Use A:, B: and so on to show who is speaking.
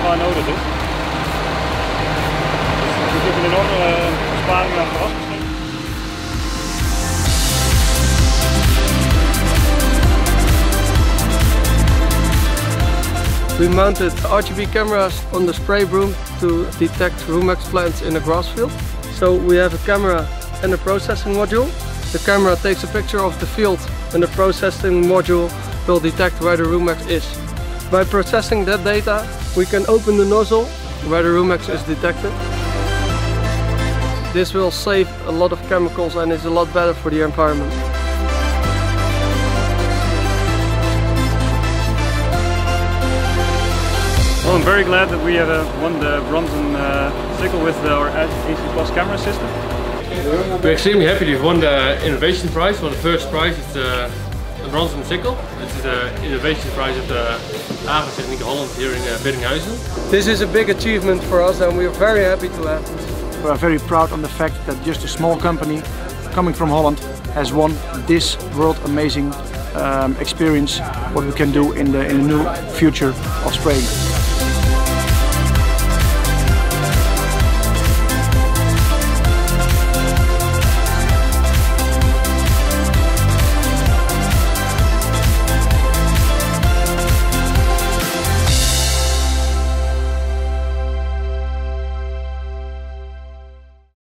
A: gewoon nodig is. Dus een enorme øh, besparing aan gas. We mounted RGB cameras on the spray boom to detect rumex plants in a grass field. So we have a camera and a processing module. The camera takes a picture of the field and the processing module will detect where the rumex is. By processing that data, we can open the nozzle where the Rumex is detected. This will save a lot of chemicals and is a lot better for the environment.
B: Well, I'm very glad that we have uh, won the Bronson uh, Sickle with our AC Plus camera system.
C: We're extremely happy we've won the innovation prize. Well, the first prize is the, the Bronson Sickle. This is the innovation prize at the Agrotechniek Holland here in uh, Biddinghuizen.
A: This is a big achievement for us and we are very happy to have this.
D: We are very proud on the fact that just a small company coming from Holland has won this world amazing um, experience what we can do in the, in the new future of spraying.